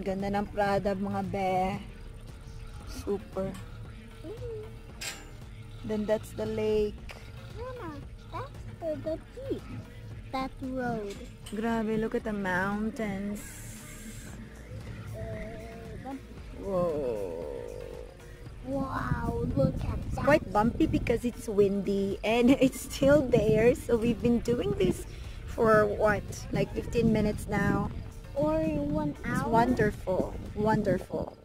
Ganda ng Prada, mga be. Super. Then that's the lake. Mama, that's the, the jeep. That road. Grabe, look at the mountains. Uh, Whoa. wow, look at that. quite bumpy because it's windy and it's still there. So we've been doing this for what, like 15 minutes now. Or one It's wonderful, wonderful.